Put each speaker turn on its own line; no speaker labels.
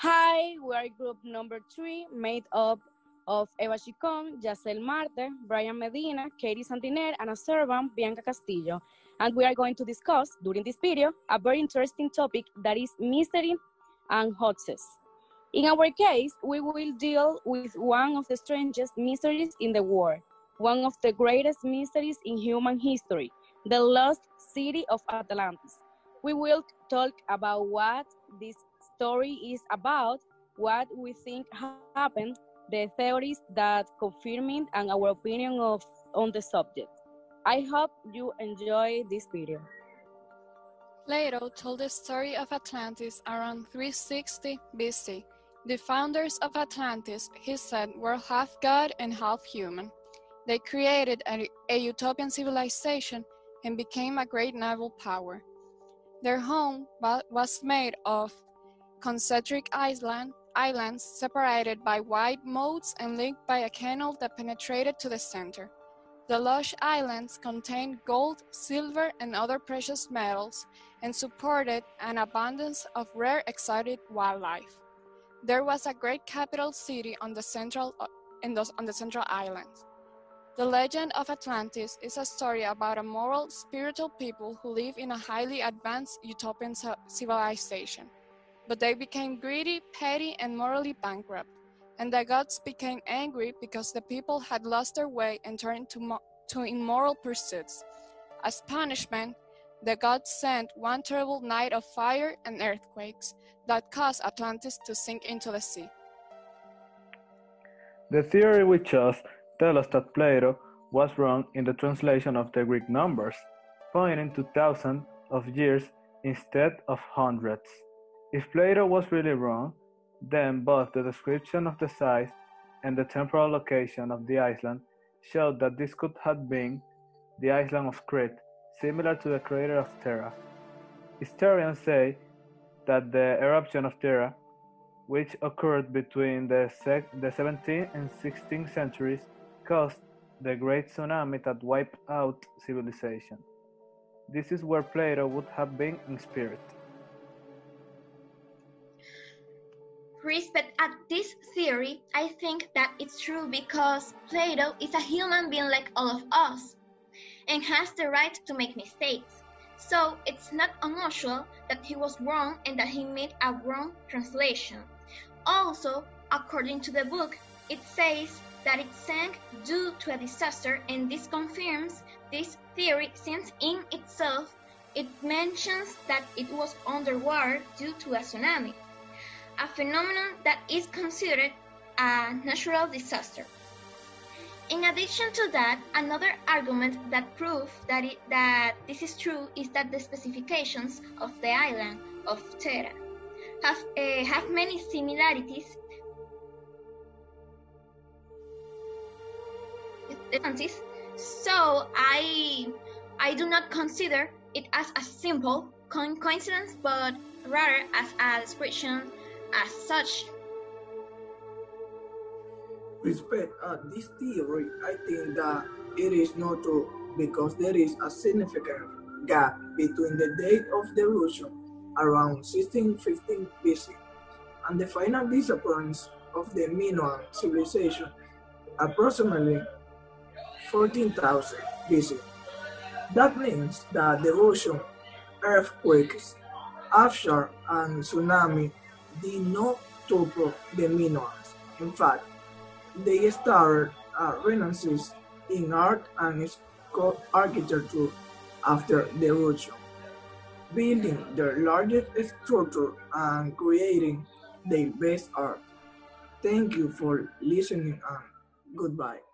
Hi, we are group number three, made up of Eva Chicon, Yacel Marte, Brian Medina, Katie Santiner, and a servant, Bianca Castillo. And we are going to discuss, during this video, a very interesting topic that is mystery and hoaxes. In our case, we will deal with one of the strangest mysteries in the world, one of the greatest mysteries in human history, the lost city of Atlantis. We will talk about what this story is about, what we think happened, the theories that confirm it, and our opinion of on the subject. I hope you enjoy this video.
Plato told the story of Atlantis around 360 BC. The founders of Atlantis, he said, were half god and half human. They created a, a utopian civilization and became a great naval power. Their home was made of concentric island, islands separated by wide moats and linked by a canal that penetrated to the center. The lush islands contained gold, silver, and other precious metals and supported an abundance of rare exotic wildlife. There was a great capital city on the central, the, on the central islands. The legend of Atlantis is a story about a moral, spiritual people who live in a highly advanced utopian civilization. But they became greedy, petty, and morally bankrupt. And the gods became angry because the people had lost their way and turned to, to immoral pursuits. As punishment, the gods sent one terrible night of fire and earthquakes that caused Atlantis to sink into the sea.
The theory we chose tells us that Plato was wrong in the translation of the Greek numbers, pointing to thousands of years instead of hundreds. If Plato was really wrong, then both the description of the size and the temporal location of the island showed that this could have been the island of Crete, similar to the crater of Thera. Historians say that the eruption of Thera, which occurred between the, the 17th and 16th centuries, caused the great tsunami that wiped out civilization. This is where Plato would have been in spirit.
Respect at this theory, I think that it's true because Plato is a human being like all of us and has the right to make mistakes. So it's not unusual that he was wrong and that he made a wrong translation. Also, according to the book, it says that it sank due to a disaster, and this confirms this theory since in itself it mentions that it was underwater due to a tsunami, a phenomenon that is considered a natural disaster. In addition to that, another argument that proves that, it, that this is true is that the specifications of the island of Thera have, uh, have many similarities So I I do not consider it as a simple coincidence, but rather as a description as such.
Respect uh, this theory, I think that it is not true because there is a significant gap between the date of the eruption around 1615 BC and the final disappearance of the Minoan civilization approximately 14,000 BC. That means that the ocean, earthquakes, offshore, and tsunami did not topple the Minoans. In fact, they started a renaissance in art and architecture after the eruption, building their largest structure and creating their best art. Thank you for listening and goodbye.